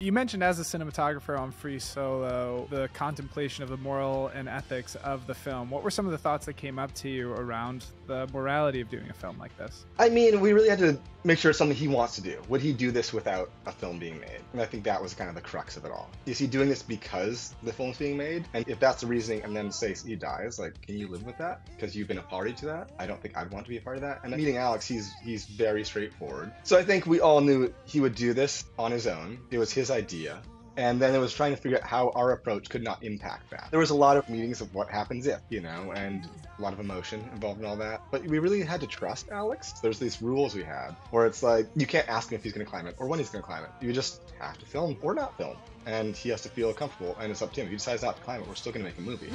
You mentioned as a cinematographer on Free Solo the contemplation of the moral and ethics of the film. What were some of the thoughts that came up to you around the morality of doing a film like this? I mean, we really had to make sure it's something he wants to do. Would he do this without a film being made? And I think that was kind of the crux of it all. Is he doing this because the film's being made? And if that's the reasoning, and then say he dies, like, can you live with that? Because you've been a party to that? I don't think I'd want to be a part of that. And meeting Alex, he's he's very straightforward. So I think we all knew he would do this on his own. It was his idea and then it was trying to figure out how our approach could not impact that. There was a lot of meetings of what happens if, you know, and a lot of emotion involved in all that. But we really had to trust Alex. There's these rules we had where it's like you can't ask him if he's going to climb it or when he's going to climb it. You just have to film or not film. And he has to feel comfortable, and it's up to him. If he decides not to climb it, we're still going to make a movie.